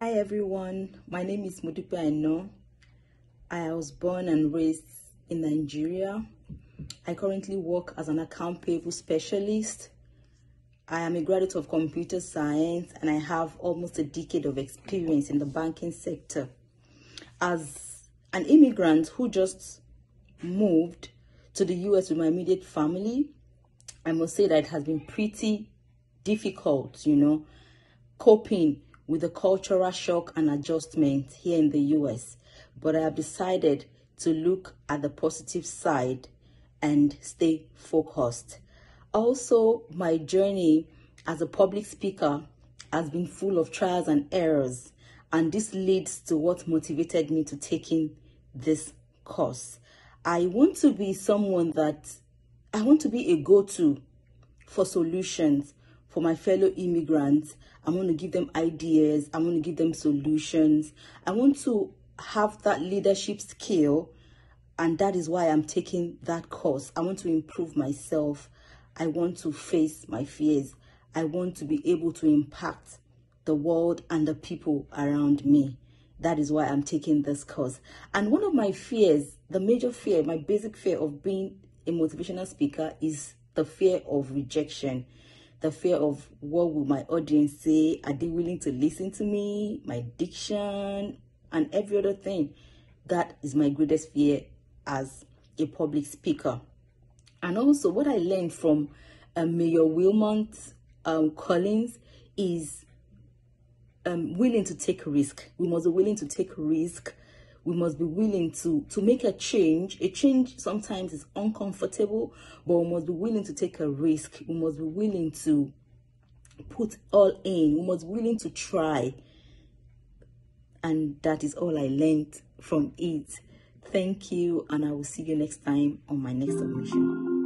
Hi everyone, my name is Modupe Aina. I was born and raised in Nigeria. I currently work as an account payable specialist. I am a graduate of computer science and I have almost a decade of experience in the banking sector. As an immigrant who just moved to the US with my immediate family, I must say that it has been pretty difficult, you know, coping with the cultural shock and adjustment here in the US. But I have decided to look at the positive side and stay focused. Also, my journey as a public speaker has been full of trials and errors, and this leads to what motivated me to taking this course. I want to be someone that I want to be a go-to for solutions for my fellow immigrants. I want to give them ideas. I want to give them solutions. I want to have that leadership skill. And that is why I'm taking that course. I want to improve myself. I want to face my fears. I want to be able to impact the world and the people around me. That is why I'm taking this course. And one of my fears, the major fear, my basic fear of being a motivational speaker is the fear of rejection the fear of what will my audience say? Are they willing to listen to me my diction and every other thing? That is my greatest fear as a public speaker. And also what i learned from uh, mayor wilmot um, collins is um, willing to take risk. We must be willing to take risk we must be willing to to make a change. A change sometimes is uncomfortable but we must be willing to take a risk. We must be willing to put all in. We must be willing to try. And that is all i learned from it. Thank you and i will see you next time on my next submission